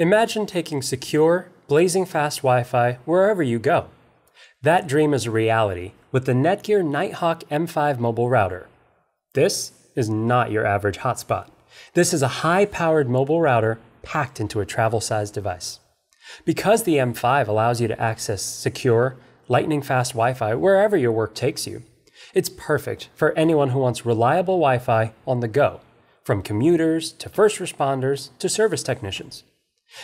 Imagine taking secure, blazing fast Wi Fi wherever you go. That dream is a reality with the Netgear Nighthawk M5 mobile router. This is not your average hotspot. This is a high powered mobile router packed into a travel sized device. Because the M5 allows you to access secure, lightning fast Wi Fi wherever your work takes you, it's perfect for anyone who wants reliable Wi Fi on the go, from commuters to first responders to service technicians.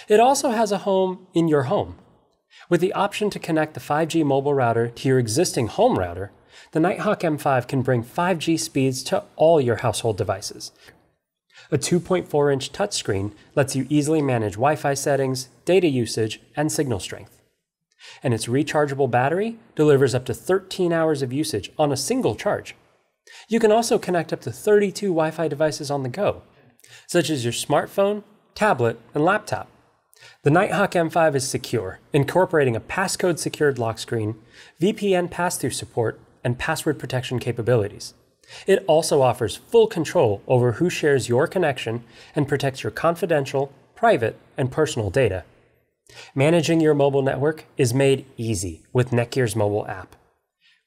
It also has a home in your home. With the option to connect the 5G mobile router to your existing home router, the Nighthawk M5 can bring 5G speeds to all your household devices. A 2.4 inch touchscreen lets you easily manage Wi Fi settings, data usage, and signal strength. And its rechargeable battery delivers up to 13 hours of usage on a single charge. You can also connect up to 32 Wi Fi devices on the go, such as your smartphone, tablet, and laptop. The Nighthawk M5 is secure, incorporating a passcode secured lock screen, VPN pass through support, and password protection capabilities. It also offers full control over who shares your connection and protects your confidential, private, and personal data. Managing your mobile network is made easy with Netgear's mobile app.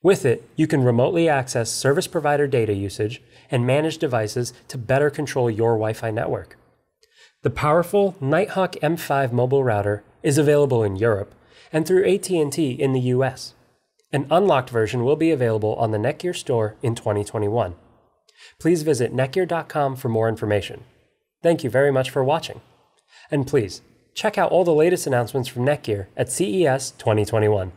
With it, you can remotely access service provider data usage and manage devices to better control your Wi Fi network. The powerful Nighthawk M5 mobile router is available in Europe and through AT&T in the US. An unlocked version will be available on the Netgear store in 2021. Please visit netgear.com for more information. Thank you very much for watching. And please, check out all the latest announcements from Netgear at CES 2021.